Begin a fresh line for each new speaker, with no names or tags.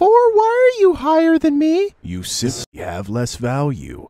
For why are you higher than me?
You simply have less value.